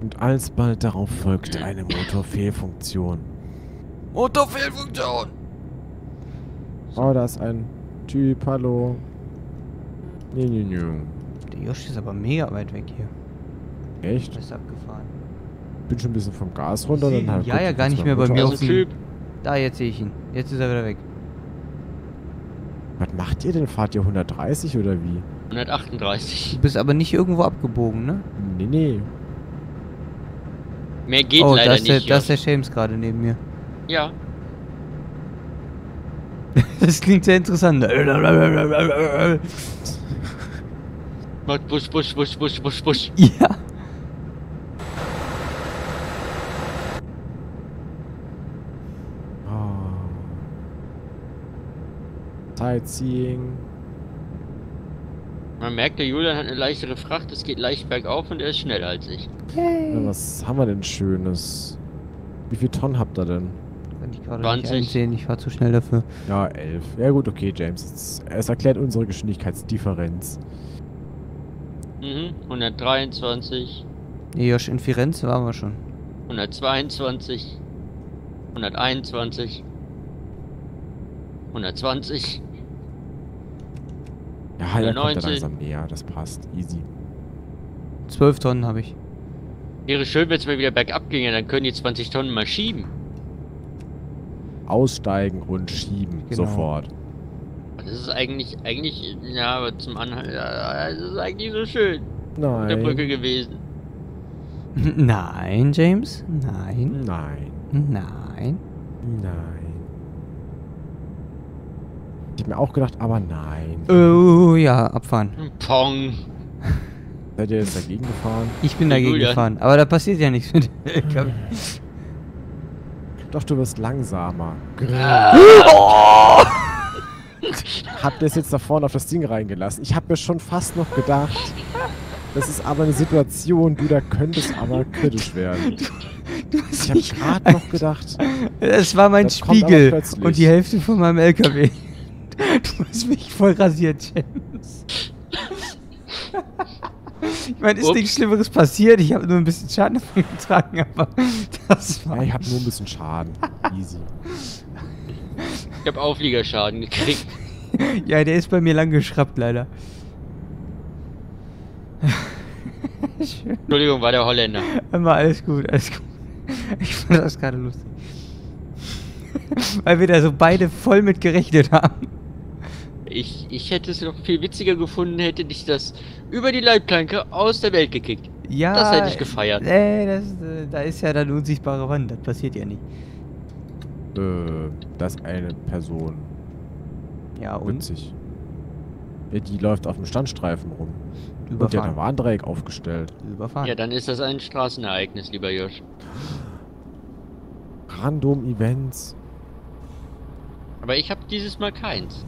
Und alsbald darauf folgte eine Motorfehlfunktion. Motorfehlfunktion! Oh, da ist ein Typ, hallo. Nee, nee, nee. Der Yoshi ist aber mega weit weg hier. Echt? Der ist abgefahren. Bin schon ein bisschen vom Gas runter. Ich Dann halt ja, guck ja, gar nicht mehr bei mir aus. auf dem- Typ. Da, jetzt sehe ich ihn. Jetzt ist er wieder weg. Was macht ihr denn? Fahrt ihr 130 oder wie? 138. Du bist aber nicht irgendwo abgebogen, ne? Nee, nee. Mehr geht oh, leider da ist, der, nicht. da ist der Shames gerade neben mir. ja. Das klingt sehr interessant. Busch, Busch, Busch, Busch, Busch, Busch. Ja. Oh. Sightseeing. Man merkt, der Julian hat eine leichtere Fracht, es geht leicht bergauf und er ist schneller als ich. Na, was haben wir denn Schönes? Wie viel Tonnen habt ihr denn? Kann ich gerade 20. nicht einsehen, ich war zu schnell dafür. Ja, 11. Ja gut, okay, James. Es, es erklärt unsere Geschwindigkeitsdifferenz. Mhm. 123, Nee, Josh, in Firenze waren wir schon. 122, 121, 120. Ja, ja, kommt ja 90. langsam näher. Das passt. Easy. 12 Tonnen habe ich. Wäre schön, wenn es mal wieder bergab ginge, dann können die 20 Tonnen mal schieben. Aussteigen und schieben. Genau. Sofort. Das ist eigentlich, eigentlich, ja, aber zum Anhalt, das ist eigentlich so schön. Auf der Brücke Nein. gewesen. Nein, James. Nein. Nein. Nein. Nein. Ich hab mir auch gedacht, aber nein. Oh, ja, abfahren. Pong. Seid ihr jetzt dagegen gefahren? Ich bin dagegen Julian. gefahren. Aber da passiert ja nichts mit dem LKW. Doch, du wirst langsamer. Oh! Habt ihr es jetzt da vorne auf das Ding reingelassen? Ich hab mir schon fast noch gedacht, das ist aber eine Situation, du, da könnte es aber kritisch werden. Du hast Ich hab mich- gerade noch gedacht, Das war mein Das Spiegel und die Hälfte von meinem LKW. Du hast mich voll rasiert, James. Ich meine, ist Ups. nichts Schlimmeres passiert. Ich habe nur ein bisschen Schaden davon getragen, aber das war. ja, ich hab nur ein bisschen Schaden. Easy. Ich habe Aufliegerschaden gekriegt. Ja, der ist bei mir lang geschraubt, leider. Schön. Entschuldigung, war der Holländer. Immer alles gut, alles gut. Ich fand das gerade lustig. Weil wir da so beide voll mit gerechnet haben. Ich, ich hätte es noch viel witziger gefunden, hätte dich das über die Leitplanke aus der Welt gekickt. Ja. Das hätte ich gefeiert. Nee, das, äh, da ist ja dann unsichtbare Wand. Das passiert ja nicht. Äh, das ist eine Person. Ja, und? Witzig. Ja, die läuft auf dem Standstreifen rum. Und die hat ein Überfahren. Warndreieck aufgestellt. Überfahren. Ja, dann ist das ein Straßenereignis, lieber Josh. Random Events. Aber ich habe dieses Mal keins.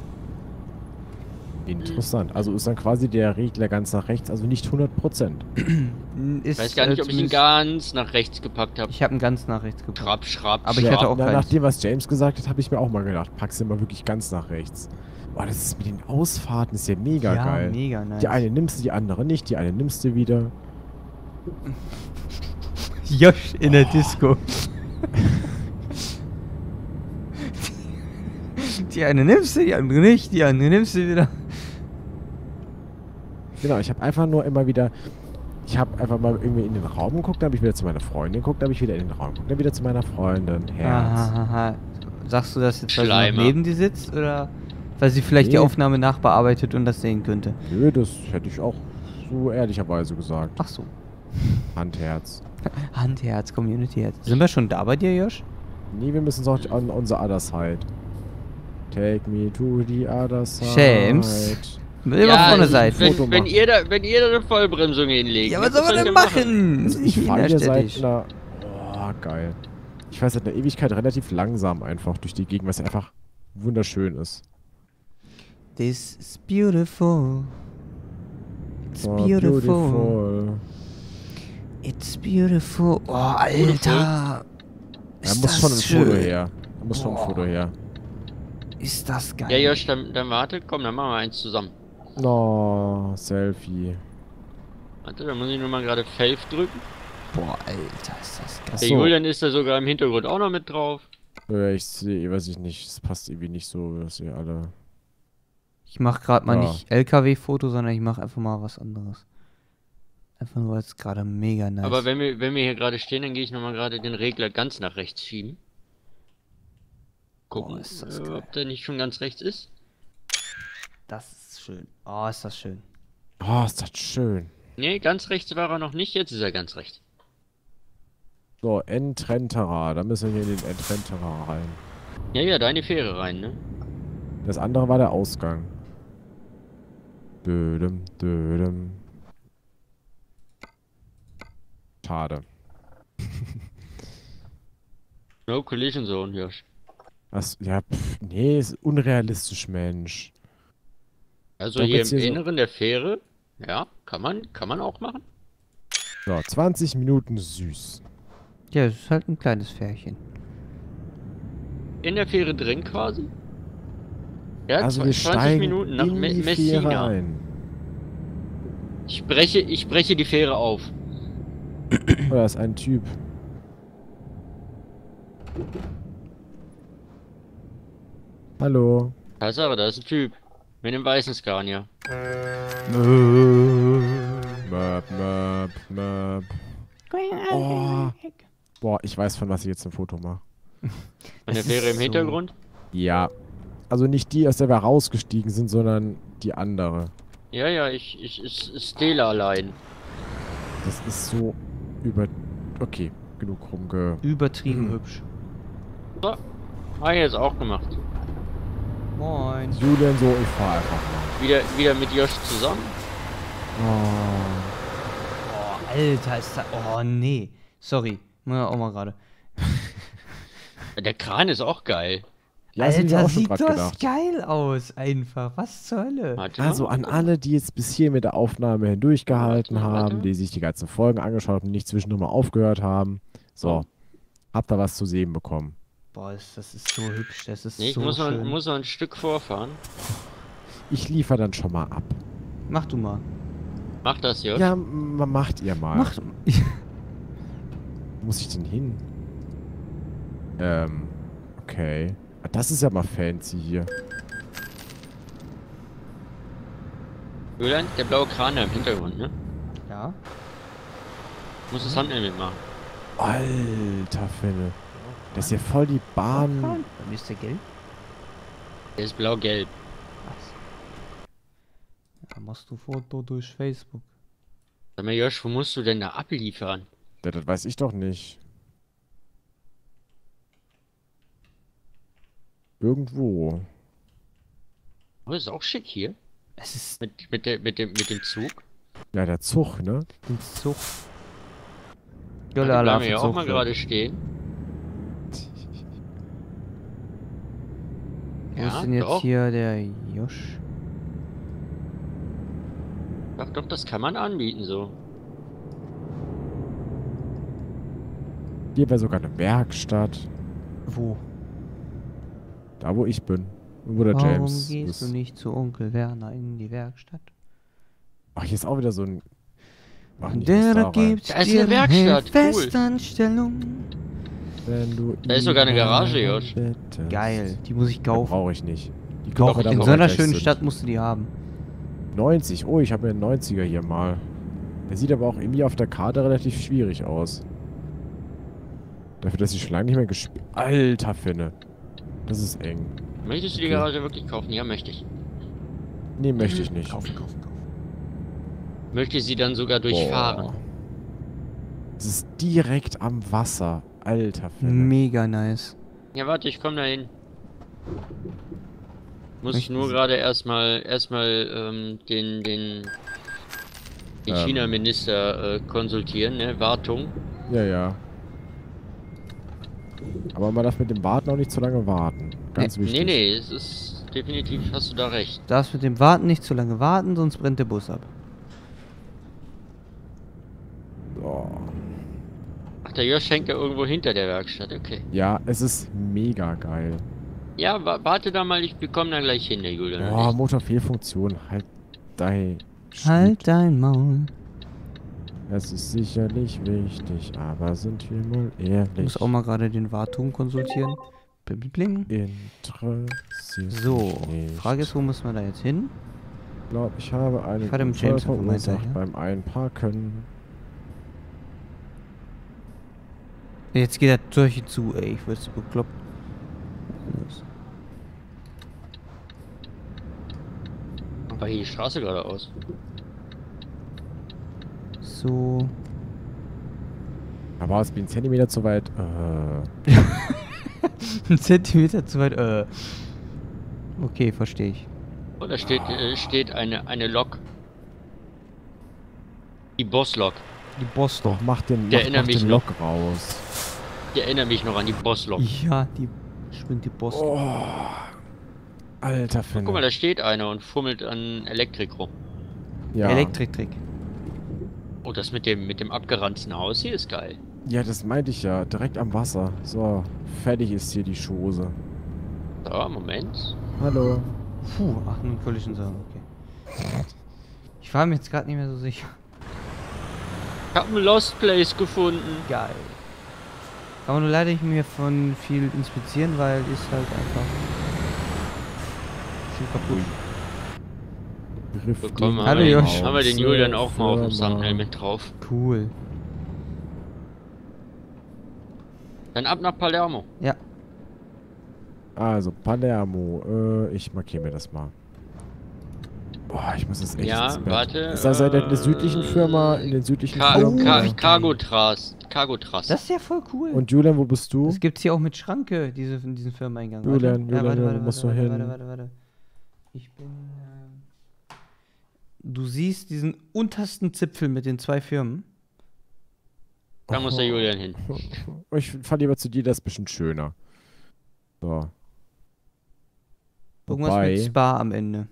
Interessant. Also ist dann quasi der Regler ganz nach rechts, also nicht 100%. Ist, Ich weiß gar nicht, äh, ob ich ihn ganz nach rechts gepackt habe. Ich habe einen ganz nach rechts gepackt. Schrapp, schrapp. Aber ich Ja, hatte auch na. Nach dem, was James gesagt hat, habe ich mir auch mal gedacht, packst du mal wirklich ganz nach rechts. Boah, das ist mit den Ausfahrten ist ja mega ja, geil. mega nice. Die eine nimmst du, die andere nicht, die eine nimmst du wieder. Josh in der Disco. die eine nimmst du, die andere nicht, die andere nimmst du wieder. Genau, ich habe einfach nur immer wieder, ich habe einfach mal irgendwie in den Raum geguckt, dann habe ich wieder zu meiner Freundin geguckt, dann habe ich wieder in den Raum geguckt, dann wieder zu meiner Freundin. Herz. Ahaha. Sagst du das jetzt, weil sie Schleimer. noch neben dir sitzt oder weil sie vielleicht die Nee. Aufnahme nachbearbeitet und das sehen könnte? Nö, das hätte ich auch so ehrlicherweise gesagt. Ach so. Hand, Herz. Handherz, Community Herz. Sind wir schon da bei dir, Josh? Nee, wir müssen auch on unser other side. Take me to the other side. James? Will mal vorne ich- seid. Wenn, wenn, machen. ihr da, wenn ihr da eine Vollbremsung hinlegt. Ja, was soll man ihr denn machen? Also ich fahre hier Innerstädtisch. seit einer... Oh, geil. Ich fahre seit einer Ewigkeit relativ langsam einfach durch die Gegend, was einfach wunderschön ist. This is beautiful. It's Oh, beautiful. It's beautiful. Oh, Alter. Da Ist muss schon ein Foto her. Da muss schon ein. Foto her. Ist das geil. Ja, Josh, dann, dann warte. Komm, dann machen wir eins zusammen. No, Selfie. Warte, da muss ich nur mal gerade Fave drücken. Boah, Alter, ist das geil. Der so. Julian ist da sogar im Hintergrund auch noch mit drauf. Ja, ich sehe, weiß ich nicht. Es passt irgendwie nicht so, dass ihr alle. Ich mach gerade mal Ja. nicht LKW-Foto, sondern ich mach einfach mal was anderes. Einfach nur, weil es gerade mega nice Aber wenn wir, wenn wir hier gerade stehen, dann gehe ich nochmal gerade den Regler ganz nach rechts schieben. Gucken, Boah, ist das äh, geil. ob der nicht schon ganz rechts ist. Das ist schön. Oh, ist das schön. Oh, ist das schön. Nee, ganz rechts war er noch nicht, jetzt ist er ganz rechts. So, Entrentera. Da müssen wir hier in den Entrentera rein. Ja, ja, da in die Fähre rein, ne? Das andere war der Ausgang. Dödem, dödem. Schade. No Collision Zone, Josh. Was? Ja, pff, nee, ist unrealistisch, Mensch. Also hier im hier so- Inneren der Fähre, ja, kann man, kann man auch machen. So, 20 Minuten süß. Ja, es ist halt ein kleines Fährchen. In der Fähre drin quasi. Ja, also wir 20 steigen Minuten nach in Me die Fähre Messina. ein. Ich breche, ich breche die Fähre auf. Oh, da ist ein Typ. Hallo. Tatsache, da ist ein Typ. Mit einem weißen Scania. Möp, möp, möp. Oh. Boah, ich weiß, von was ich jetzt ein Foto mache. Es Fähre im so- Hintergrund. Ja. Also nicht die, aus der wir rausgestiegen sind, sondern die andere. Ja, ja, ich, ich, ist, ist Stela allein. Das ist so über... Okay, genug rumge... Übertrieben Mhm. hübsch. So. Ah, jetzt auch gemacht. Moin. Julian so, ich fahr einfach mal. Wieder, wieder mit Josh zusammen. Oh. Oh, Alter, ist das. Oh, nee. Sorry. Muss ja auch mal gerade. Der Kran ist auch geil. Ja, Alter, sieht das gedacht. geil aus, einfach. Was zur Hölle? Warte. Also an alle, die jetzt bis hier mit der Aufnahme hindurchgehalten Warte, warte. haben, die sich die ganzen Folgen angeschaut haben, nicht zwischendurch mal aufgehört haben. So, habt ihr was zu sehen bekommen. Boah, ist, das ist so hübsch. Das ist Nee, ich so muss, schön. noch, muss noch ein Stück vorfahren. Ich liefere dann schon mal ab. Mach du mal. Mach das, Josh. Ja, macht ihr mal. Mach. Wo muss ich denn hin? Ähm, okay. Ah, Das ist ja mal fancy hier. Julian, der blaue Kran da im Hintergrund, ne? ja. Muss das Thumbnail mitmachen. Alter Finne. Das ist ja voll die Bahn. Mir ist der gelb. Der ist blau-gelb. Was? Da machst du Foto durch Facebook. Sag mal, Josh, wo musst du denn da abliefern? Ja, das weiß ich doch nicht. Irgendwo. Oh, ist auch schick hier. Es ist Mit, mit, der, mit, dem, mit dem Zug. Ja, der Zug, ne? ein Zug. Da Jolla, bleiben wir ja auch mal ja. gerade stehen. Wo Ja, ist denn jetzt doch. hier der Josh? Doch, doch, das kann man anbieten so. Hier wäre sogar eine Werkstatt. Wo? Da, wo ich bin. Und wo der Warum James gehst du ist. nicht zu Onkel Werner in die Werkstatt? Ach, hier ist auch wieder so ein... Ach, da rein. gibt Da ist eine Werkstatt, cool. Festanstellung. Wenn du Da ist sogar eine Garage, Josh. In die muss ich kaufen. Brauche ich nicht. Die auch da, in so einer schönen. Stadt musst du die haben. 90. Oh, ich habe mir einen 90er hier mal. Der sieht aber auch irgendwie auf der Karte relativ schwierig aus. Dafür, dass ich schon lange nicht mehr gespielt... Alter Finne. Das ist eng. Möchtest du die Okay. Garage wirklich kaufen? Ja, möchte ich. Nee, möchte ich nicht. Kaufen, kaufen, kaufen. Möchte sie dann sogar durchfahren. Boah. Es ist direkt am Wasser. Alter Finne. Mega nice. Ja, warte, ich komme da hin. Muss Möchten nur gerade erstmal erstmal ähm, den den den Ähm. China-Minister äh, konsultieren, ne? Wartung. Ja, ja. Aber man darf mit dem Warten auch nicht zu lange warten. Ganz wichtig. Nee, nee, es ist definitiv hast du da recht. Darfst mit dem Warten nicht zu lange warten, sonst brennt der Bus ab. So. Der Josh hängt ja irgendwo hinter der Werkstatt, okay. Ja, es ist mega geil. Ja, wa warte da mal, ich bekomme da gleich hin, der Julian. Boah. Motorfehlfunktion. Halt. dein Halt dein Maul. Es ist sicherlich wichtig, aber sind wir mal ehrlich. Ich muss auch mal gerade den Wartung konsultieren. Bling. Interessiert So, nicht. Frage ist, wo muss man da jetzt hin? Ich glaube, ich habe einen Ich Unfall verursacht beim Einparken. Jetzt geht er durch die zu, ey. Ich würde bekloppt. Los. Aber hier die Straße geradeaus. So. Da war es wie ein Zentimeter zu weit. Äh, Ein Zentimeter zu weit. Äh. Okay, verstehe ich. Und da steht, äh, steht eine, eine Lok. Die Boss-Lok. Die Boss doch. doch, mach den, Der mach, mach den. Lock raus. Ich erinnere mich noch an die Boss-Lok. Ja, die springt die Boss. Oh. Alter Finne. Guck mal, da steht einer und fummelt an Elektrik rum. ja. Elektriktrick. Oh, das mit dem, mit dem abgeranzten Haus hier ist geil. ja, das meinte ich ja. Direkt am Wasser. So, fertig ist hier die Chose. So, Moment. Hallo. Puh, ach, nun Collision Zone, okay. Ich war mir jetzt gerade nicht mehr so sicher. Ich habe einen Lost Place gefunden. Geil. Kann man nur leider nicht mehr von viel inspizieren, weil ist halt einfach schon kaputt. Bekommen gegen Hallo, Josh. haben wir den Julian auch mal auf dem. Thumbnail mit drauf. Cool. Dann ab nach Palermo. Ja. Also, Palermo. Äh, ich markiere mir das mal. Boah, ich muss das echt Ja, warte, Ist das ihr in der äh, südlichen Firma? In den südlichen Ka Firmen? Ka oder? Cargo-Tras. Cargo-Tras. Das ist ja voll cool. Und Julian, wo bist du? das gibt's hier auch mit Schranke, diese, in diesem Firmeneingang. Julian, warte. Julian, ja, wo warte, musst warte, du warte, hin? warte, warte, warte. Ich bin. ähm, Du siehst diesen untersten Zipfel mit den zwei Firmen. Da muss der Julian hin. Ich fahr lieber zu dir, das ist ein bisschen schöner. So. Irgendwas Wobei- mit Spa am Ende.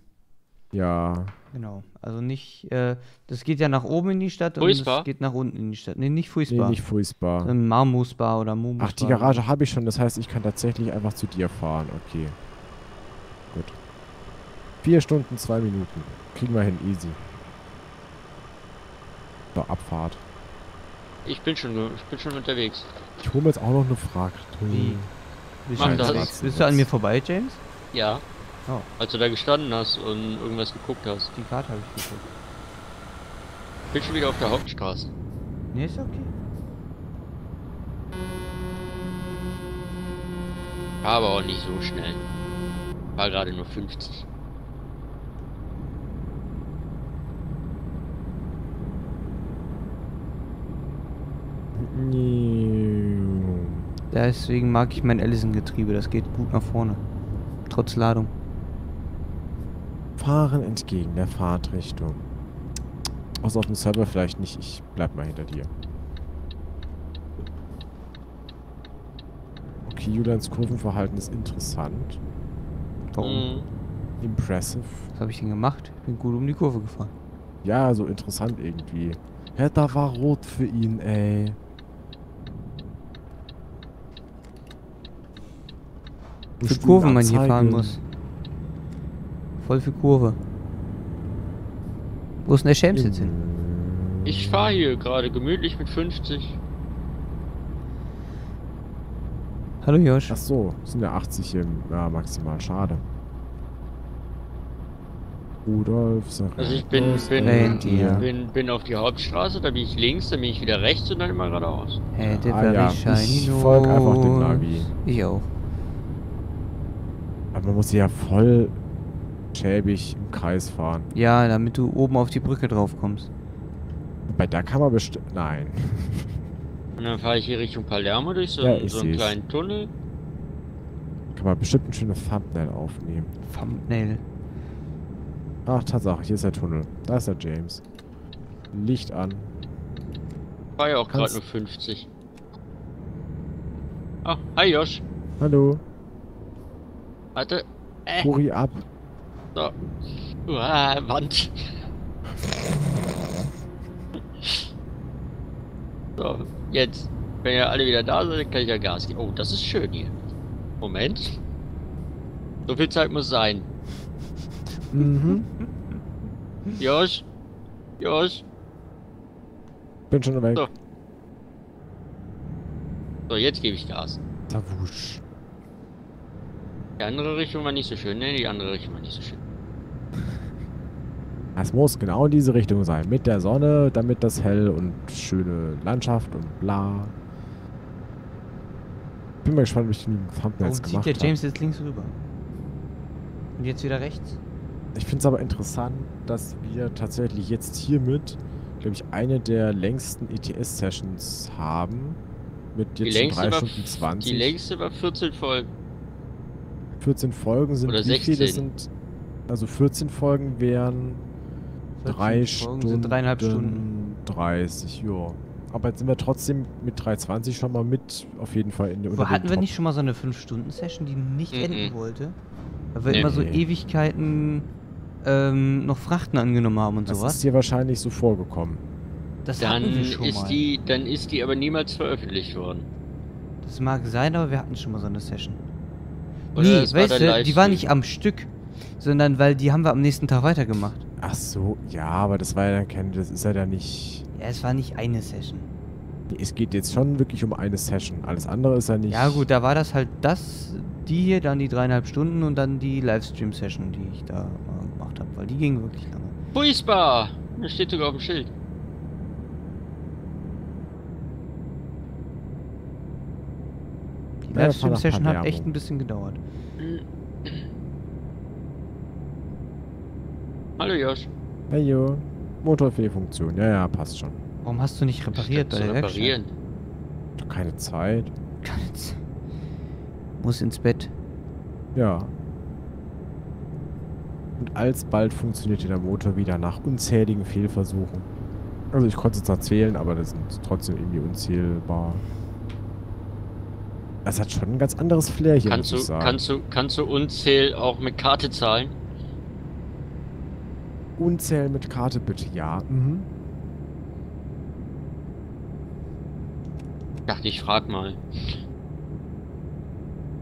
Ja. Genau. Also nicht, äh, das geht ja nach oben in die Stadt und Fuispa? das geht nach unten in die Stadt. Nee, nicht Nee, Fuispa. nicht furchtbar. Ähm, Marmusbar oder Mumusbar. Ach, die Garage habe ich schon. Das heißt, ich kann tatsächlich einfach zu dir fahren. Okay. Gut. Vier Stunden, zwei Minuten. Kriegen wir hin, easy. So, Abfahrt. Ich bin schon, ich bin schon unterwegs. Ich hole mir jetzt auch noch eine Frage. Wie? Bist, Mach du, das. unterwegs? bist du an mir vorbei, James? Ja. Oh. Als du da gestanden hast und irgendwas geguckt hast. Die Karte habe ich geguckt. Ich bin schon wieder auf der Hauptstraße. Nee, ist okay. Aber auch nicht so schnell. War gerade nur 50. Deswegen mag ich mein Allison-Getriebe. Das geht gut nach vorne. Trotz Ladung. Fahren entgegen der Fahrtrichtung. Außer auf dem Server vielleicht nicht. Ich bleib mal hinter dir. Okay, Julians Kurvenverhalten ist interessant. Warum? Mhm. Impressive. Was habe ich denn gemacht? Ich bin gut um die Kurve gefahren. Ja, so interessant irgendwie. Ja, da war rot für ihn, ey. Für Kurven man hier fahren muss. Voll für Kurve. Wo ist denn der James jetzt hin? Ich fahre hier gerade gemütlich mit 50. Hallo Josh. Ach so, sind ja 80 im, ja, maximal. Schade. Rudolf, Serenius, Also ich bin, bin, Rentier. bin, bin auf die Hauptstraße, da bin ich links, dann bin ich wieder rechts und dann immer geradeaus. Hey, der Ah ja, ich folg einfach dem. Navi. Ich auch. Aber man muss ja voll schäbig im Kreis fahren. Ja, damit du oben auf die Brücke drauf kommst. Bei der kann man bestimmt. Nein. Und dann fahre ich hier Richtung Palermo durch so, Ja, einen- ich so einen kleinen Tunnel. Kann man bestimmt ein schönes Thumbnail aufnehmen. Thumbnail. Ach, Tatsache, hier ist der Tunnel. Da ist der James. Licht an. War ja auch gerade nur 50. Ah, hi Josh. Hallo. Warte. Äh, Hurry ab. So. Uah, Wand. So, jetzt. Wenn ihr alle wieder da seid, kann ich ja Gas geben. Oh, das ist schön hier. Moment. So viel Zeit muss sein. Mhm. Josh? Josh? Bin schon weg. So. So, jetzt gebe ich Gas. Da wusch. Die andere Richtung war nicht so schön. Ne, die andere Richtung war nicht so schön. Es muss genau in diese Richtung sein. Mit der Sonne, damit das hell und schöne Landschaft und bla. Bin mal gespannt, wie ich den Warum Thumbnails zieht gemacht der habe. James jetzt links rüber? Und jetzt wieder rechts? Ich finde es aber interessant, dass wir tatsächlich jetzt hiermit, glaube ich, eine der längsten ETS-Sessions haben. Mit Die jetzt schon längste, 3 war, Stunden 20. die längste war 14 Folgen. 14 Folgen sind Oder wie viele 16. sind. Also 14 Folgen wären 14 3 Folgen Stunden. sind dreieinhalb Stunden. 30, ja. Aber jetzt sind wir trotzdem mit 3,20 schon mal mit, auf jeden Fall in der Wo hatten wir nicht schon mal so eine 5-Stunden-Session, die nicht Mhm. enden wollte? Weil wir Nee. immer so Nee. Ewigkeiten ähm, noch Frachten angenommen haben und Das sowas. ist dir wahrscheinlich so vorgekommen. Das Dann hatten wir schon ist mal. die, dann ist die aber niemals veröffentlicht worden. Das mag sein, aber wir hatten schon mal so eine Session. Oder nee, weißt du, die war nicht am Stück, sondern weil die haben wir am nächsten Tag weitergemacht. Ach so, ja, aber das war ja dann kein, das ist ja dann nicht. Ja, es war nicht eine Session. Es geht jetzt schon wirklich um eine Session. Alles andere ist ja nicht. Ja gut, da war das halt das, die hier, dann die dreieinhalb Stunden und dann die Livestream-Session, die ich da äh, gemacht habe, weil die ging wirklich lange. Fußbar! Das steht sogar auf dem Schild. Die Ja, Livestream-Session hat Palermo. echt ein bisschen gedauert. Hallo Josh. Hey, jo. Motorfehlfunktion. Ja, ja, passt schon. Warum hast du nicht repariert bei der Werkstatt? reparieren. Doch keine Zeit. Kannst. Muss ins Bett. Ja. Und alsbald funktionierte der Motor wieder nach unzähligen Fehlversuchen. Also ich konnte es zwar zählen, aber das sind trotzdem irgendwie unzählbar. Es hat schon ein ganz anderes Flair hier, Kannst muss du, ich sagen. kannst du, kannst du unzähl auch mit Karte zahlen? Unzählen mit Karte bitte, ja. Mhm. Ich dachte, ich frag mal.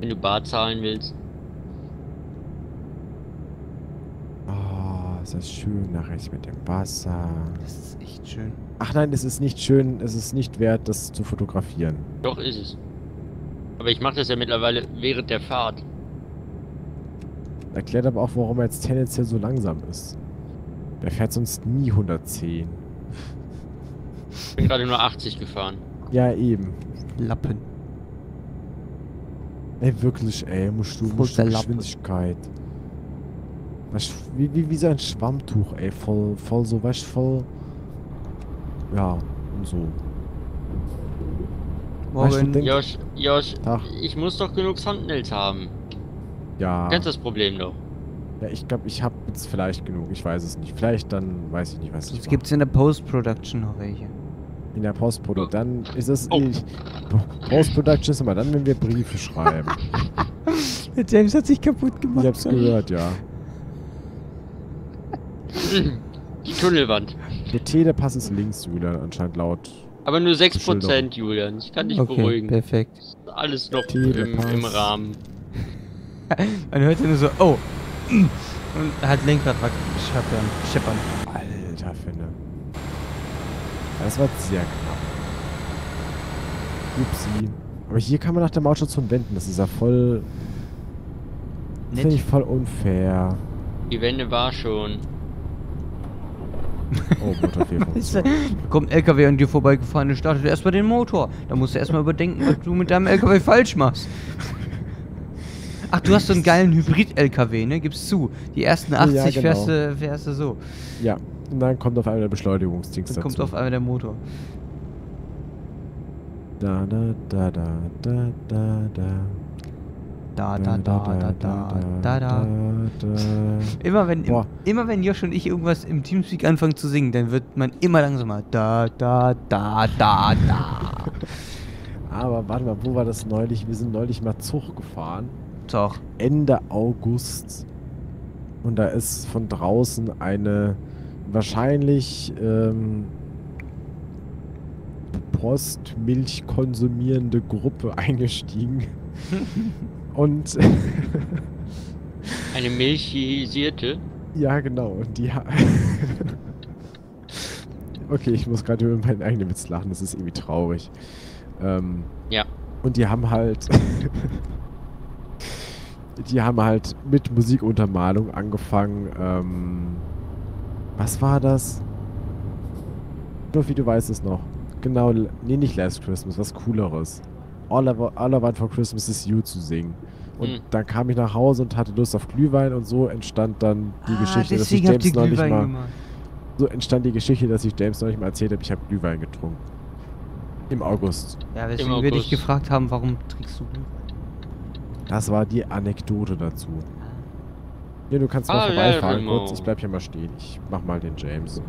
Wenn du Bar zahlen willst. Oh, ist das schön nach rechts mit dem Wasser. Das ist echt schön. Ach nein, es ist nicht schön, es ist nicht wert, das zu fotografieren. Doch, ist es. Aber ich mache das ja mittlerweile während der Fahrt. Erklärt aber auch, warum er jetzt tendenziell so langsam ist. Der fährt sonst nie 110. Ich bin gerade nur 80 gefahren. Ja, eben. Lappen. Ey, wirklich, ey, musst du, Voll musst du. Geschwindigkeit. Was, wie, wie, wie so ein Schwammtuch, ey, voll, voll so, weißt voll. Ja, und so. Weißt Morgen. denk- Josh, Josh, ich muss doch genug Thumbnails haben. Ja. Du kennst das Problem doch. Ja, ich glaube, ich habe jetzt vielleicht genug, ich weiß es nicht. Vielleicht dann, weiß ich nicht, was ich Jetzt gibt's in der Post-Production noch welche. In der Postprodukt, Oh. dann ist es. Oh. Postproduction ist immer dann, wenn wir Briefe schreiben. Der James hat sich kaputt gemacht. ich hab's gehört, ja. Die Tunnelwand. Der Telepass ist links, Julian, anscheinend laut. Aber nur Beschilderung. 6%, Julian. Ich kann dich Okay, beruhigen. perfekt. Alles noch im, im Rahmen. Man hört ja nur so, oh. Und halt Lenkrad scheppern. scheppern. Alter Finne. Das war sehr knapp. Upsi. Aber hier kann man nach der Mautstation wenden. Das ist ja voll. Finde ich voll unfair. Die Wende war schon. Oh, Motorfehlfunktion. Kommt ein LKW an dir vorbeigefahren und startet erstmal den Motor. Da musst du erstmal überdenken, was du mit deinem LKW falsch machst. Ach, du hast so einen geilen Hybrid-LKW, ne? Gib's zu. Die ersten 80 Ja, genau. fährst, du, fährst du so. ja, und dann kommt auf einmal der Beschleunigungsdings Dann kommt auf einmal der Motor. Da, da, da, da, da, da, da. Da, da, da, da, da, da, da. Immer wenn, Boah. immer wenn Josh und ich irgendwas im Teamspeak anfangen zu singen, dann wird man immer langsamer. Da, da, da, da, da. Aber warte mal, wo war das neulich? Wir sind neulich mal Zug gefahren. Doch. Ende August. Und da ist von draußen eine wahrscheinlich ähm, Postmilch konsumierende Gruppe eingestiegen. Und Eine milchisierte. ja, genau. Und die, ha okay, ich muss gerade über meinen eigenen Witz lachen, das ist irgendwie traurig. Ähm, Ja. und die haben halt. Die haben halt mit Musikuntermalung angefangen. Ähm, was war das? Luffy, du weißt es noch. Genau, nee, nicht Last Christmas, was cooleres. All I, All I Want for Christmas is You zu singen. Und Hm. dann kam ich nach Hause und hatte Lust auf Glühwein und so entstand dann die ah, Geschichte, dass ich James noch nicht mal. gemacht. So entstand die Geschichte, dass ich James noch nicht mal erzählt habe, ich habe Glühwein getrunken. Im August. Ja, weswegen Im wir dich August. gefragt haben, warum trinkst du Glühwein? Das war die Anekdote dazu. Ja, du kannst mal Ah, ja, vorbeifahren genau. kurz. Ich bleib hier mal stehen. Ich mach mal den James.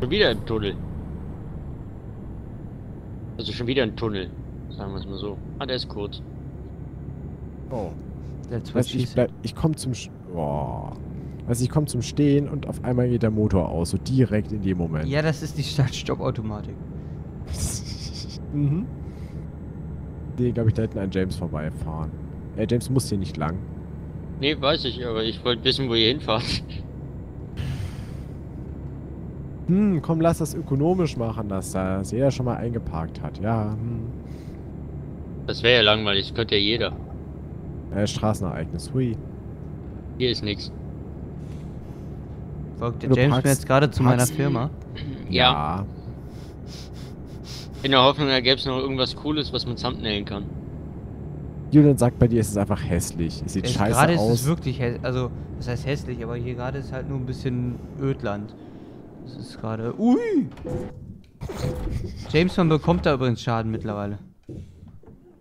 Schon wieder im Tunnel. Also schon wieder ein Tunnel. Sagen wir es mal so. Ah, der ist kurz. Oh. That's what ich bleib, ich komm zum Sch oh. Ich komm zum Stehen und auf einmal geht der Motor aus, so direkt in dem Moment. Ja, das ist die Start-Stopp-Automatik. mhm. Nee, glaube ich, da hinten ein James vorbeifahren. Äh, James muss hier nicht lang. Nee, weiß ich, aber ich wollte wissen, wo ihr hinfahrt. Hm, komm, lass das ökonomisch machen, dass da jeder schon mal eingeparkt hat. Ja, hm. Das wäre ja langweilig, das könnte ja jeder. Äh, Straßenereignis, hui. Hier ist nichts. Folgt der James mir jetzt gerade zu meiner Firma? Ja, in der Hoffnung, da gäbe es noch irgendwas Cooles, was man thumbnailen kann. Julian sagt, bei dir ist es einfach hässlich. Es sieht Es- scheiße Gerade ist aus. es wirklich hässlich. Also, das heißt hässlich, aber hier gerade ist halt nur ein bisschen Ödland. Das ist gerade. Ui! Jameson bekommt da übrigens Schaden mittlerweile.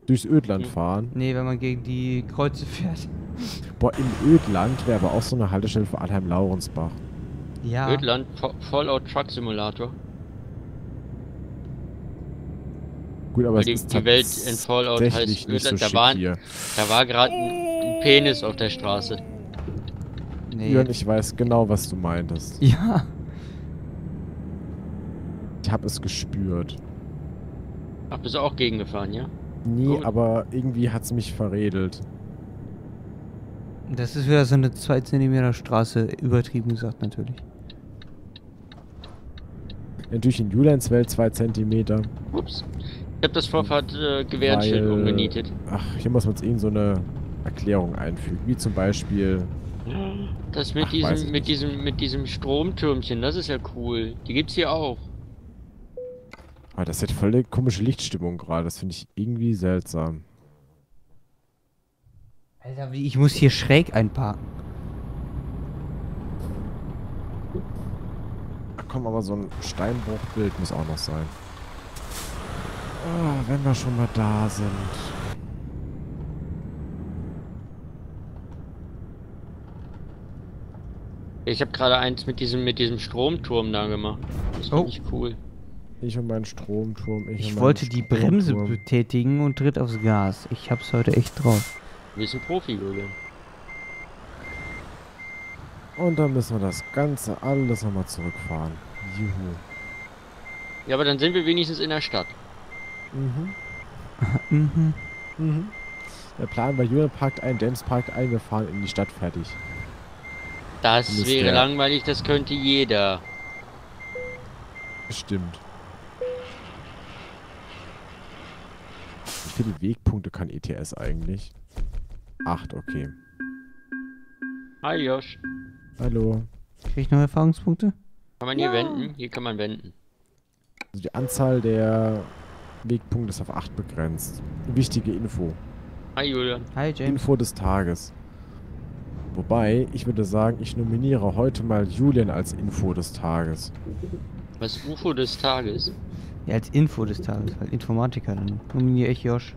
Durchs Ödland Hm. fahren. Nee, wenn man gegen die Kreuze fährt. Boah, im Ödland wäre aber auch so eine Haltestelle für Alheim-Laurensbach. Ja. Ödland, Fa- Fallout Truck Simulator. Gut, aber die, die Welt in Fallout heißt nicht so da, schick war, hier. da war gerade ein, ein Penis auf der Straße. Nee. Julian, ich weiß genau, was du meintest. Ja. Ich habe es gespürt. Ach, bist du auch gegengefahren, ja? Nie, Gut. aber irgendwie hat es mich verredelt. Das ist wieder so eine 2 cm Straße, übertrieben gesagt natürlich. Natürlich in Julians Welt 2 cm. Ups. Ich habe das Vorfahrtgewehrschild Weil- umgenietet. Ach, hier muss man uns irgend so eine Erklärung einfügen. Wie zum Beispiel. Das mit Ach, diesem, mit diesem, mit diesem Stromtürmchen, das ist ja cool. Die gibt's hier auch. Ah, das hat voll eine komische Lichtstimmung gerade. Das finde ich irgendwie seltsam. Alter, wie ich muss hier schräg einparken. Ach komm, aber so ein Steinbruchbild muss auch noch sein. Ah, wenn wir schon mal da sind. Ich habe gerade eins mit diesem, mit diesem Stromturm da gemacht. Das Oh. ich cool. Ich und mein Stromturm. Ich, Ich wollte die Bremse Stromturm. betätigen und tritt aufs Gas. Ich hab's heute echt drauf. Bist ein Profi, Julian. Und dann müssen wir das Ganze alles nochmal zurückfahren. Juhu. Ja, aber dann sind wir wenigstens in der Stadt. Mhm. Mhm. Mhm. Der Plan war, Julian parkt ein, James parkt ein, wir fahren in die Stadt fertig. Das Müsste wäre ja. langweilig, das könnte jeder. Bestimmt. Wie viele Wegpunkte kann ETS eigentlich? Acht, okay. Hi Josh. Hallo. Krieg ich noch Erfahrungspunkte? Kann man hier wenden? Hier kann man wenden. Also die Anzahl der Wegpunkte ist auf acht begrenzt. Wichtige Info. Hi Julian. Hi James. Info des Tages. Wobei, ich würde sagen, ich nominiere heute mal Julian als Info des Tages. Was UFO des Tages? Ja, als Info des Tages, halt Informatiker, dann nominiere ich Josh.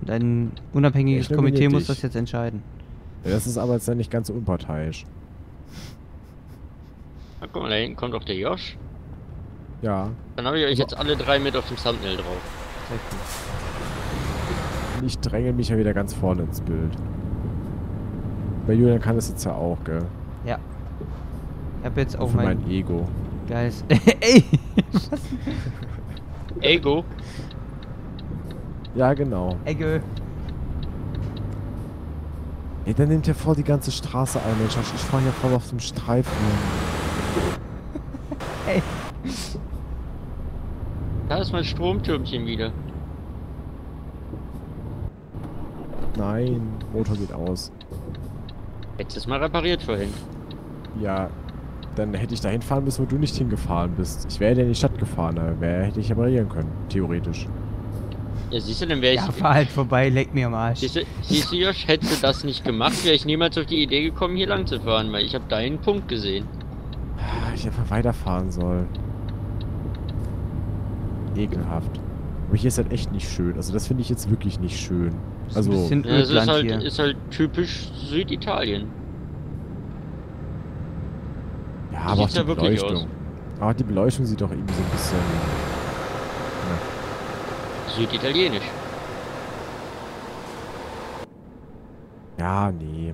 Und ein unabhängiges Komitee muss dich. das jetzt entscheiden. Ja, das ist aber jetzt ja nicht ganz so unparteiisch. Na, guck mal, da hinten kommt doch der Josh. Ja. Dann habe ich euch jetzt alle drei mit auf dem Thumbnail drauf. Und ich dränge mich ja wieder ganz vorne ins Bild. Bei Julian kann das jetzt ja auch, gell? Ja. Ich habe jetzt auch mein, mein Ego. geiles. Ey! Ego. Ja, genau. Egge! Ey, dann nimmt ja voll die ganze Straße ein, Mensch. Ich fahre ja voll auf dem Streifen. Ey. Da ist mein Stromtürmchen wieder. Nein, Motor geht aus. Hättest es mal repariert vorhin. Ja, dann hätte ich dahin fahren müssen, wo du nicht hingefahren bist. Ich wäre ja in die Stadt gefahren, da hätte ich reparieren können, theoretisch. Ja, siehst du, dann wäre ich. Ja, fahr halt vorbei, leck mir am Arsch. Siehst du, siehst du, Josh, hättest du das nicht gemacht, wäre ich niemals auf die Idee gekommen, hier lang zu fahren, weil ich habe da einen Punkt gesehen. Ah, Ich einfach weiterfahren soll. Ekelhaft. Aber hier ist halt echt nicht schön. Also das finde ich jetzt wirklich nicht schön. Ist Also, ein bisschen Ja, das ist halt, hier. ist halt typisch Süditalien. ja, aber auch die ja Beleuchtung. Aber die Beleuchtung sieht doch irgendwie so ein bisschen... Süditalienisch. Ja, nee.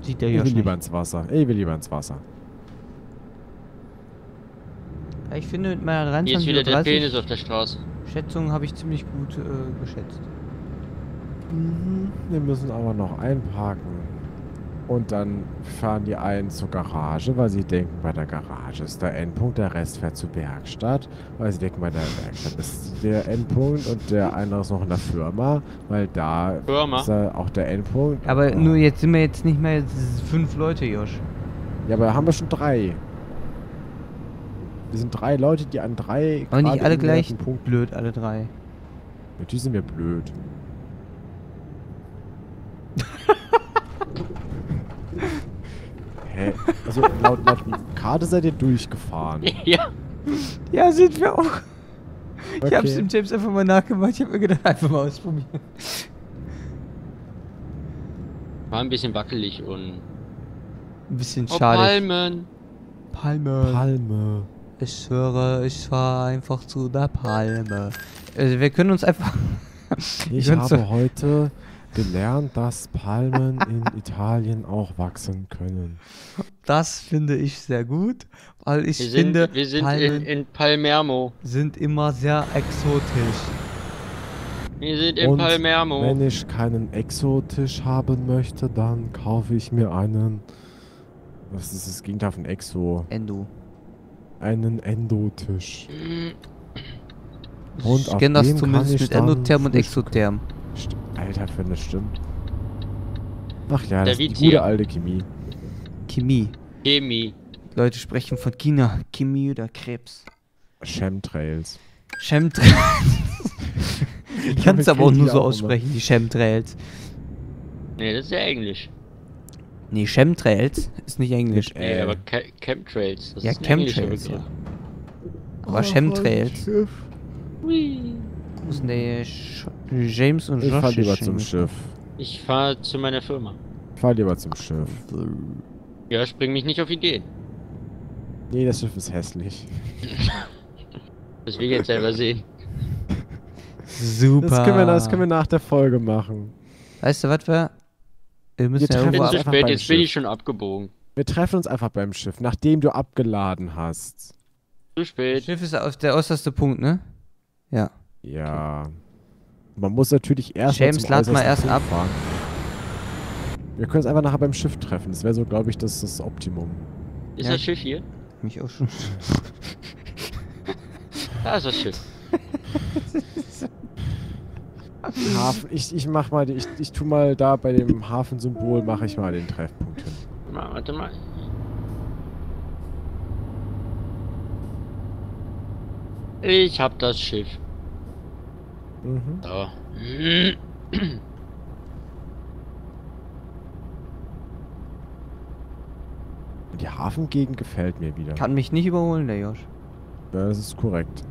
Sieht der Ich will lieber ins Wasser. Ich will lieber ins Wasser. Ja, Ich finde, mit meiner Hier ist wieder der 23 Penis auf der Straße. Schätzung habe ich ziemlich gut äh, geschätzt. Mhm. Wir müssen aber noch einparken. Und dann fahren die einen zur Garage, weil sie denken, bei der Garage ist der Endpunkt, der Rest fährt zur Werkstatt, weil sie denken, bei der Werkstatt ist der Endpunkt und der andere ist noch in der Firma, weil da Firma. ist auch der Endpunkt. Aber Oh. nur jetzt sind wir jetzt nicht mehr jetzt fünf Leute, Josh. Ja, aber haben wir schon drei. Wir sind drei Leute, die an drei Aber nicht alle gleich Punkt. blöd, alle drei. Natürlich sind wir blöd. Hä? Also laut, laut Karte seid ihr durchgefahren. Ja. Ja, sind wir auch. Ich hab's Okay. dem James einfach mal nachgemacht. Ich hab mir gedacht, einfach mal ausprobieren. War ein bisschen wackelig und. Ein bisschen Oh, schade. Palmen. Palme. Palme. Ich höre, ich fahr einfach zu der Palme. Also wir können uns einfach. Ich habe so- heute gelernt, dass Palmen in Italien auch wachsen können. Das finde ich sehr gut, weil ich Wir sind, finde, wir sind in, Palmen in Palermo. sind immer sehr exotisch. Wir sind in Und Palermo. Wenn ich keinen Exotisch haben möchte, dann kaufe ich mir einen. Was ist das Gegenteil von Exo? Endo. Einen Endotisch. Und ich kenne das kann zumindest ich mit Endotherm und Exotherm. Alter, wenn das stimmt. Ach ja, das ist die gute alte Chemie. Chemie. Chemie. Leute sprechen von China. Chemie oder Krebs. Chemtrails. Chemtrails. Damit Kannst aber auch nur so aussprechen, die Chemtrails. Nee, das ist ja Englisch. Nee, Chemtrails ist nicht Englisch. Nee, Äh. aber Ca Chemtrails. Das Ja, ist Chemtrails, Begriff. Aber Chemtrails. Schiff. Hui. Wo ist denn der Sch James und Ich Josh? fahr lieber zum Schiff. Ich fahre zu meiner Firma. Ich fahr lieber zum Schiff. Ja, spring mich nicht auf Ideen. Nee, das Schiff ist hässlich. Das will ich jetzt selber sehen. Super. Das können, wir, das können wir nach der Folge machen. Weißt du, was wir? Wir müssen Wir ja treffen Bin uns spät, beim jetzt bin Schiff. ich schon abgebogen. Wir treffen uns einfach beim Schiff, nachdem du abgeladen hast. Zu Das spät. Schiff ist auf der äußerste Punkt, ne? Ja. Ja. Man muss natürlich erst James, lad mal erst Punkt ab. Fahren. Wir können uns einfach nachher beim Schiff treffen. Das wäre so, glaube ich, das, das Optimum. Ist Ja. das Schiff hier? Mich auch schon. Da ist das Schiff. Hafen. Ich, ich mach mal, die- ich, ich tu mal da bei dem Hafensymbol, mache ich mal den Treffpunkt hin. Warte mal, warte mal. Ich hab das Schiff. Mhm. So. Die Hafengegend gefällt mir wieder. Kann mich nicht überholen, der Josh. Ja, das ist korrekt.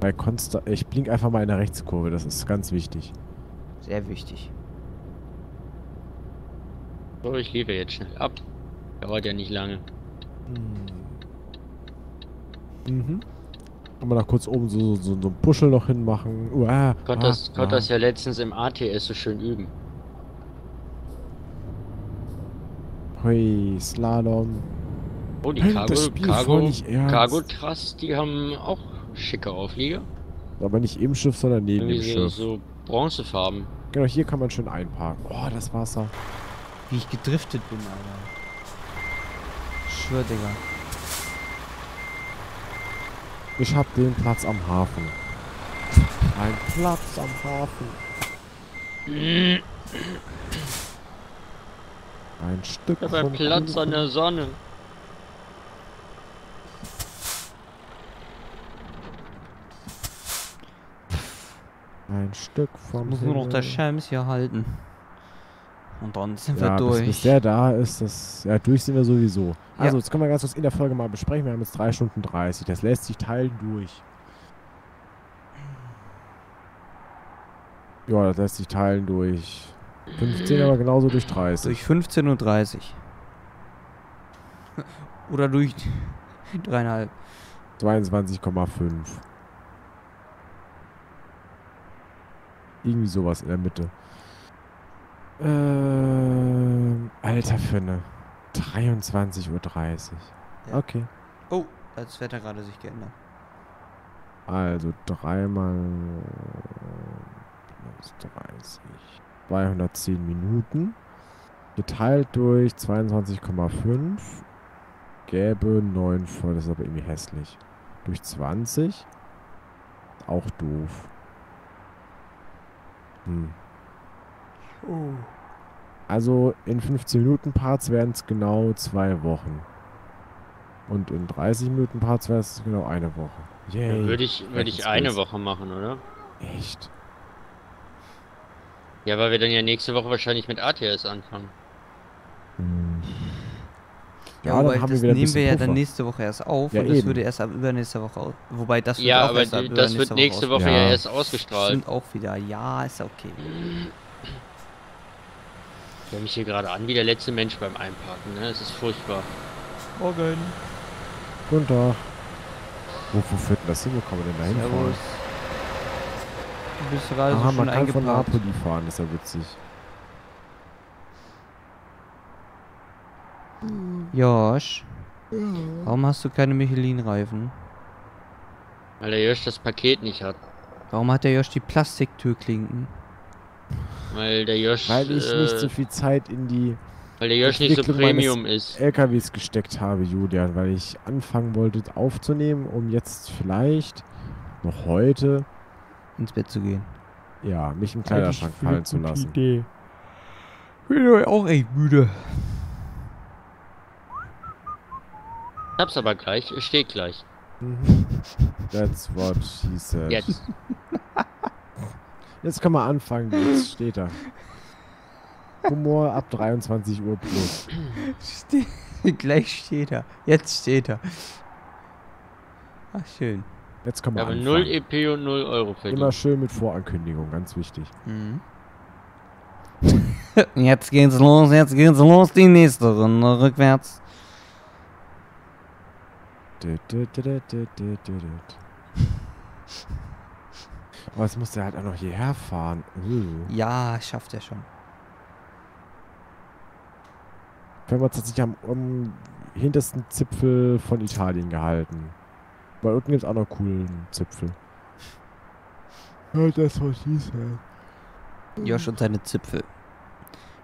Bei Konsta ich blink einfach mal in der Rechtskurve, das ist ganz wichtig. Sehr wichtig. So, ich gebe jetzt schnell ab. Dauert ja nicht lange. Mhm. Kann man da kurz oben so, so, so ein Puschel noch hinmachen. Uah, Konnte das, ah, konnte ah. das ja letztens im ATS so schön üben. Hui, Slalom. Oh, die Cargo, Cargo. Cargo Trust, die haben auch schicke Auflieger. Aber nicht im Schiff, sondern neben dem so, Schiff. so Bronzefarben. Genau, hier kann man schön einparken. Oh, das Wasser. Wie ich gedriftet bin, Alter. Schwör, Digga. Ich hab den Platz am Hafen. Ein Platz am Hafen. Ein Stück Ich habe einen Platz an der Sonne. Ein Stück vom Muss nur noch der. Shams hier halten. Und dann sind wir Ja, bis, durch. bis der da ist, das, ja, durch sind wir sowieso. Also, Ja. jetzt können wir ganz kurz in der Folge mal besprechen. Wir haben jetzt 3 Stunden 30. Das lässt sich teilen durch. Ja, das lässt sich teilen durch 15, aber genauso durch 30. Durch 15.30 Uhr. Oder durch dreieinhalb. 22,5. Irgendwie sowas in der Mitte. Ähm, alter Finne. 23.30 Uhr. Ja. Okay. Oh, das Wetter gerade sich geändert. Also dreimal plus 30. 210 Minuten. Geteilt durch 22,5 gäbe 9 voll. Das ist aber irgendwie hässlich. Durch 20. Auch doof. Hm. Also in 15 Minuten Parts wären es genau zwei Wochen. Und in 30 Minuten Parts wäre es genau eine Woche. Yay. Würde ich, würde ich eine Woche machen, oder? Echt? Ja, weil wir dann ja nächste Woche wahrscheinlich mit ATS anfangen. Hm. Ja, Ja, dann wobei haben wir das ein nehmen wir ja dann Puffer. nächste Woche erst auf Ja, und das eben. würde erst ab übernächste Woche aus. Wobei das wird Ja, auch aber erst ab das wird nächste Woche Ja. ja erst Das ausgestrahlt. sind auch wieder. Ja, ist okay. Ich höre mich hier gerade an wie der letzte Mensch beim Einparken, ne? Es ist furchtbar. Morgen. Guten Tag. Wo, wo führt denn das hin? Wo kann man denn da hinfahren? Servus. Du bist gerade Aha, so schon man kann von eingeparkt. Napoli fahren, ist ja witzig. Josh, warum hast du keine Michelin-Reifen? Weil der Josh das Paket nicht hat. Warum hat der Josh die Plastiktürklinken? Weil der Josh, Weil ich äh, nicht so viel Zeit in die weil der Josh nicht so Premium ist. LKWs gesteckt habe, Julian, weil ich anfangen wollte aufzunehmen, um jetzt vielleicht noch heute, Ins Bett zu gehen. ja, mich im Kleiderschrank fallen zu lassen. Idee. Bin doch auch echt müde. Ich hab's aber gleich, es steht gleich. Mhm. That's what he said. Jetzt. Jetzt können wir anfangen, jetzt steht er. Humor ab 23 Uhr plus. Ste Gleich steht er. Jetzt steht er. Ach, schön. Jetzt Ich wir habe anfangen. 0 EP und 0 Euro verdient. Immer schön mit Vorankündigung, ganz wichtig. Mhm. Jetzt geht's los, jetzt geht's los, die nächste Runde rückwärts. Aber jetzt muss der halt auch noch hierher fahren. Uh. Ja, schafft er schon. Wir haben uns tatsächlich am, am hintersten Zipfel von Italien gehalten. Weil unten gibt es auch noch coolen Zipfel. Ja, das was hieß Josh und seine Zipfel.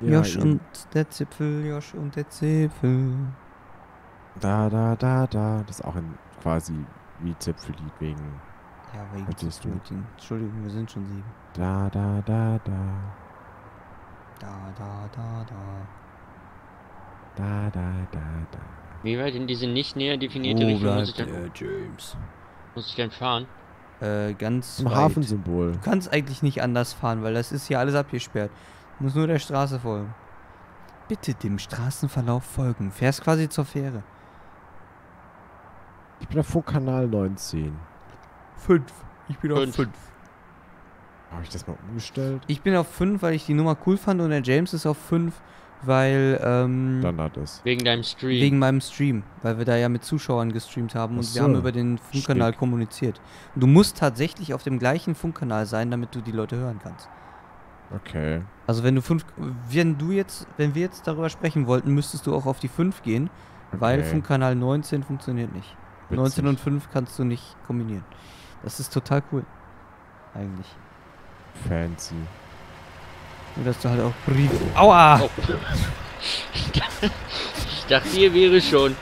ja. Josh eben. und der Zipfel, Josh und der Zipfel. Da, da, da, da. Das ist auch ein quasi wie Zipfellied wegen Ja, wegen? Zipfelmeeting. Entschuldigung, wir sind schon sieben. da, da, da, da. Da, da, da, da. Da, da, da, da. Wie weit in diese nicht näher definierte Wo Richtung muss ich, denn, der James? muss ich denn fahren? Äh, ganz Zum. Hafensymbol. Du kannst eigentlich nicht anders fahren, weil das ist hier alles abgesperrt. Du musst nur der Straße folgen. Bitte dem Straßenverlauf folgen. Fährst quasi zur Fähre. Ich bin auf Funkkanal 19. Fünf. Ich bin Fünf. fünf. Habe ich das mal umgestellt? Ich bin auf fünf, weil ich die Nummer cool fand und der James ist auf fünf, weil, ähm, Standard ist. Wegen deinem Stream. wegen meinem Stream, weil wir da ja mit Zuschauern gestreamt haben und wir haben über den Funkkanal Schick. kommuniziert. Du musst tatsächlich auf dem gleichen Funkkanal sein, damit du die Leute hören kannst. Okay. Also wenn du fünf, wenn du jetzt, wenn wir jetzt darüber sprechen wollten, müsstest du auch auf die fünf gehen, weil okay. Funkkanal 19 funktioniert nicht. Witzig. 19 und 5 kannst du nicht kombinieren. Das ist total cool. Eigentlich. Fancy. Nur, dass du halt auch Brief... Aua! Oh. Ich dachte, ihr wäre schon.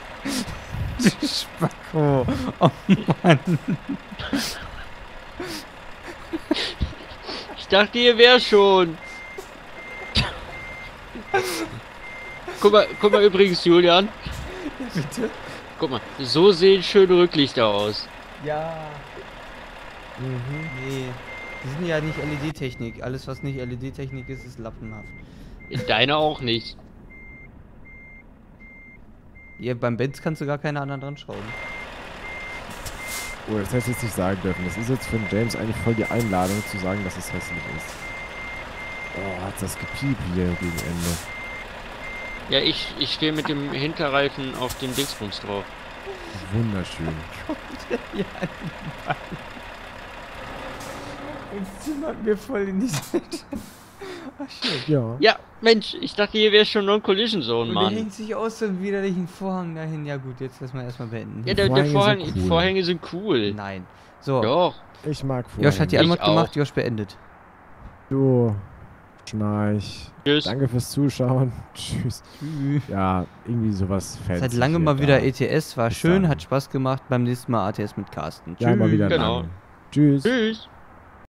Spacko. Oh Mann. Ich dachte, ihr wäre schon. Guck mal, guck mal übrigens, Julian. Bitte? Guck mal, so sehen schöne Rücklichter aus. Ja. Nee. Die sind ja nicht LED-Technik. Alles, was nicht LED-Technik ist, ist lappenhaft. Deine auch nicht. Hier beim Benz kannst du gar keine anderen dran schrauben. Oh, das hätte ich jetzt nicht sagen dürfen. Das ist jetzt für den James eigentlich voll die Einladung zu sagen, dass es hässlich ist. Oh, hat das gepiept hier gegen Ende. Ja, ich, ich stehe mit dem Hinterreifen auf dem Dingsbums drauf. Wunderschön. ja, Jetzt zimmert mir voll in die Seite. Ach schön. Ja. Ja, Mensch, ich dachte, hier wäre schon Non-Collision Zone, Und der Mann. hängt sich aus so einem widerlichen Vorhang dahin. Ja gut, jetzt lassen wir erstmal beenden. Ja, der, der Vorhänge Vorhang, sind die cool. Vorhänge sind cool. Nein. So, Doch. Ich mag Vorhänge. Josh hat die Antwort auch. gemacht, Josh beendet. Du Schnarch. Tschüss. Danke fürs Zuschauen. Tschüss. Tschüss. Ja, irgendwie sowas fancy. Seit langem mal wieder da. ETS, war Bis schön, dann. hat Spaß gemacht. Beim nächsten Mal ATS mit Carsten. Ja, mal wieder Genau. lang. Tschüss. Tschüss.